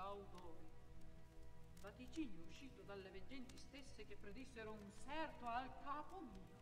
caudori. Vaticinio uscito dalle veggenti stesse che predissero un serto al capo mio.